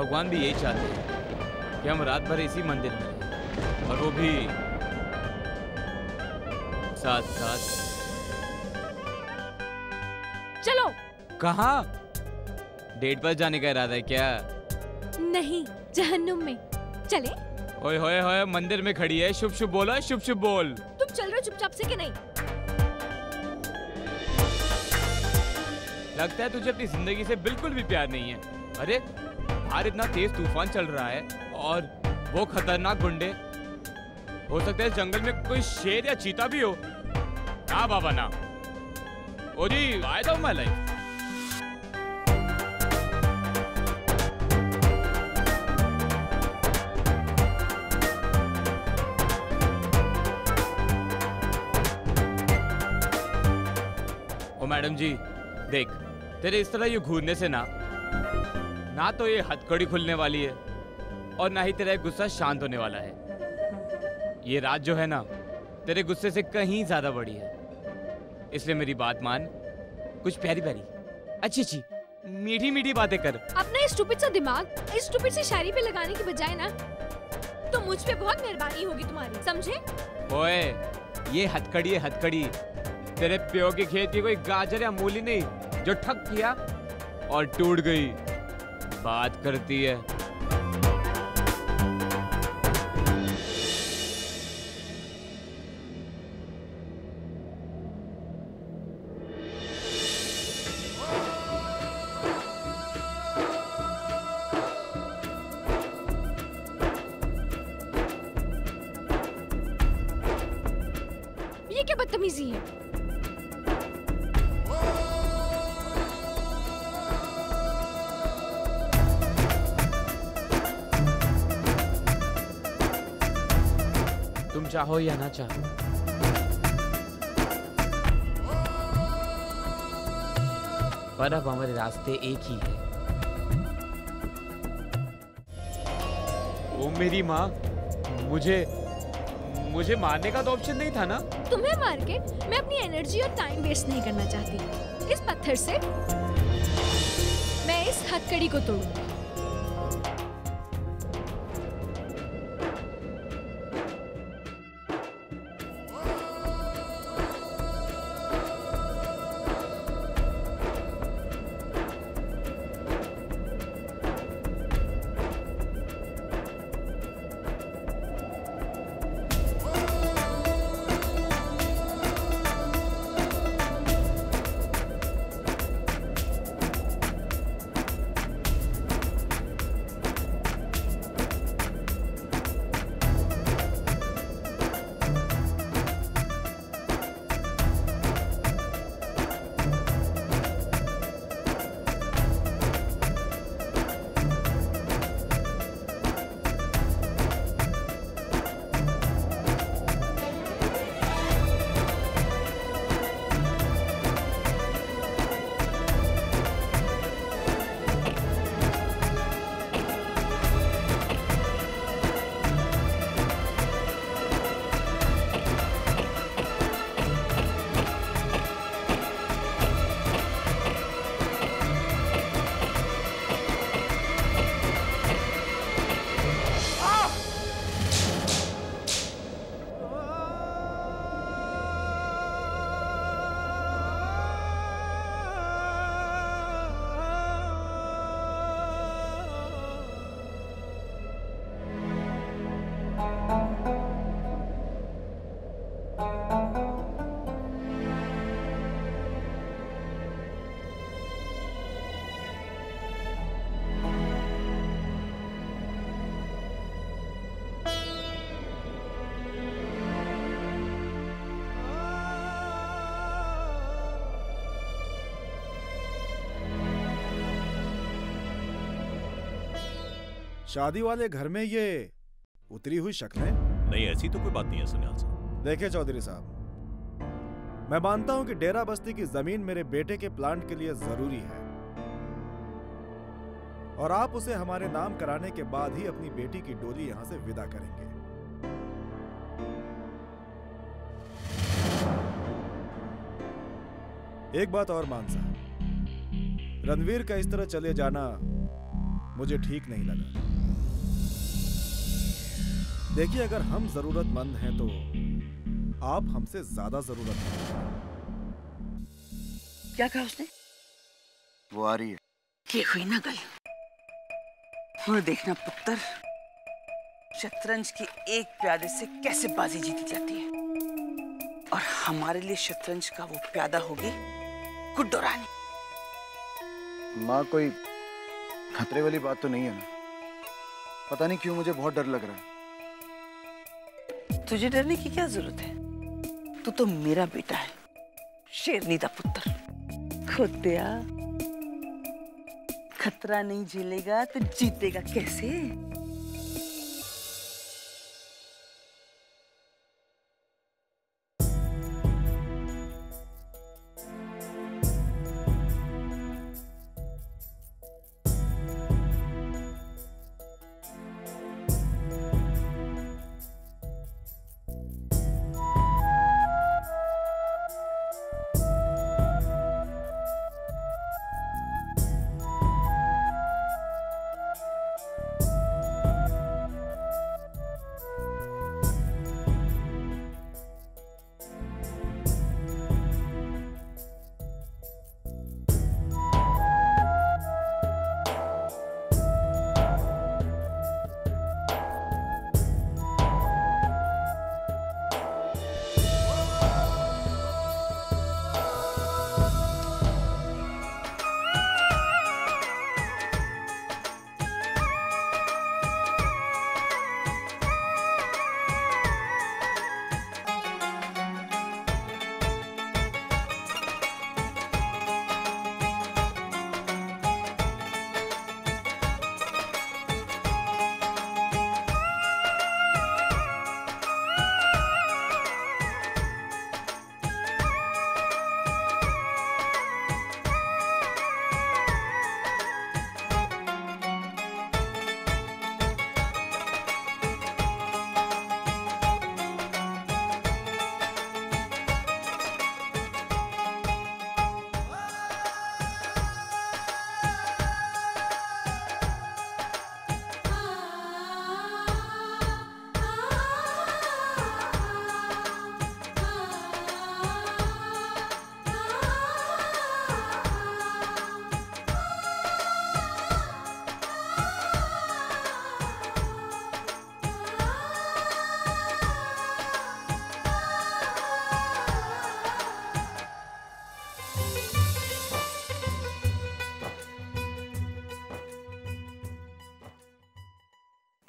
भगवान भी यही चाहते हैं कि हम रात भर इसी मंदिर में और वो भी साथ साथ। चलो। कहा? डेट पर जाने का इरादा है क्या? नहीं जहन्नुम में। चले। ओए होए होए मंदिर में खड़ी है। शुभ शुभ बोला शुभ शुभ बोल। तुम चल रहे हो चुपचाप से कि नहीं? लगता है तुझे अपनी ज़िंदगी से बिल्कुल भी प्यार नहीं है। अरे बाहर इतना तेज तूफ़ान चल रहा है और वो खतरनाक गुंडे। हो सकता है जंगल में कोई शेर या चीता भी हो। ना बाबा, ना। ओ जी, आए था माय लाइफ। मैडम जी, देख, तेरे इस तरह ये घूरने से ना ना तो ये हथकड़ी खुलने वाली है और ना ही तेरा गुस्सा शांत होने वाला है। ये रात जो है ना तेरे गुस्से से कहीं ज़्यादा बड़ी है। इसलिए मेरी बात मान कुछ प्यारी प्यारी। अच्छी अच्छी मीठी मीठी बातें कर। अपना ये स्टूपिड सा दिमाग इस स्टूपिड सी शायरी पे लगाने की बजाय ना तो मुझ पे बहुत मेहरबानी होगी तुम्हारी समझे? ओए ये हथकड़ी है हथकड़ी। तेरे प्यो के खेत की कोई गाजर या मूली नहीं जो ठक किया और टूट गई। बात करती है। चाहो या ना चाहो। पर अब हमारे रास्ते एक ही है। ओ मेरी माँ मुझे मुझे मारने का तो ऑप्शन नहीं था ना? तुम्हें मार के मैं अपनी एनर्जी और टाइम वेस्ट नहीं करना चाहती। इस पत्थर से मैं इस हथकड़ी को तोड़ूँगी। शादी वाले घर में ये उतरी हुई शक्लें? नहीं ऐसी तो कोई बात नहीं है सुनियाल साहब। देखिए चौधरी साहब मैं मानता हूँ कि डेरा बस्ती की ज़मीन मेरे बेटे के प्लांट के लिए ज़रूरी है। और आप उसे हमारे नाम कराने के बाद ही अपनी बेटी की डोली यहाँ से विदा करेंगे। एक बात और मान साहब रणवीर का इस तरह चले जाना मुझे ठीक नहीं लगा। देखिए अगर हम जरूरतमंद हैं तो आप हमसे ज़्यादा ज़रूरत है। क्या कहा उसने? वो आ रही है। ये हुई ना गल और देखना पुत्र। शतरंज की एक प्यादे से कैसे बाजी जीती जाती है? और हमारे लिए शतरंज का वो प्यादा होगी गुड्डो रानी माँ कोई खतरे वाली बात तो नहीं है ना? पता नहीं क्यों मुझे बहुत डर लग रहा है। तुझे डरने की क्या ज़रूरत है? तू तो मेरा बेटा है, शेरनी का पुत्र। खुदया खतरा नहीं झेलेगा तो जीतेगा कैसे?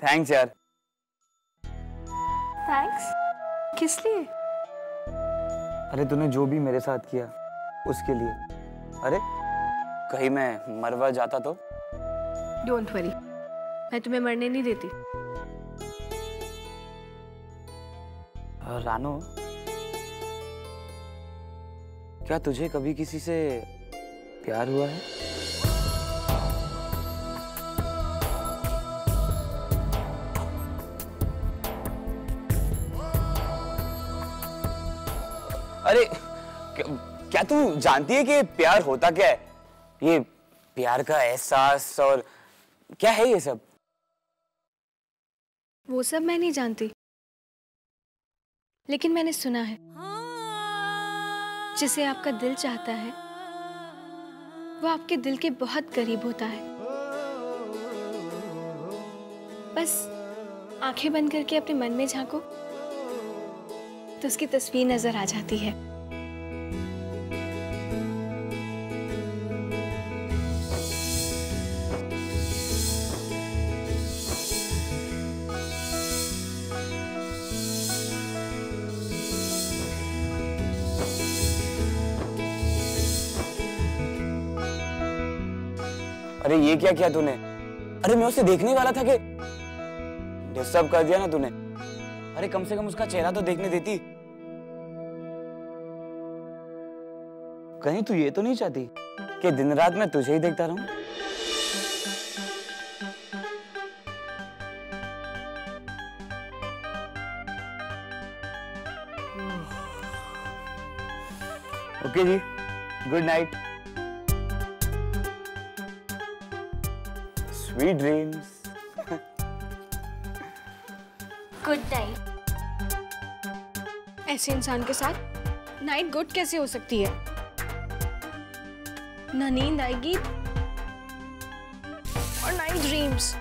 थैंक्स यार। थैंक्स किस लिए? अरे तूने जो भी मेरे साथ किया उसके लिए। अरे कहीं मैं मरवा जाता तो? डोंट वरी मैं तुम्हें मरने नहीं देती। रानो क्या तुझे कभी किसी से प्यार हुआ है? अरे क्या, तू जानती है कि प्यार होता क्या है? ये प्यार का एहसास और क्या है ये सब? वो सब मैं नहीं जानती। लेकिन मैंने सुना है। जिसे आपका दिल चाहता है वो आपके दिल के बहुत करीब होता है। बस आँखें बंद करके अपने मन में झांको। तो उसकी तस्वीर नज़र आ जाती है। अरे, ये क्या किया तूने? अरे, मैं उसे देखने वाला था कि डिस्टर्ब कर दिया ना तूने। अरे कम से कम उसका चेहरा तो देखने देती। कहीं तू ये तो नहीं चाहती कि दिन रात मैं तुझे ही देखता रहूँ? ओके जी good night sweet dreams good night ऐसे इंसान के साथ नाइट गुड कैसे हो सकती है? ना नींद आएगी और नाइट ड्रीम्स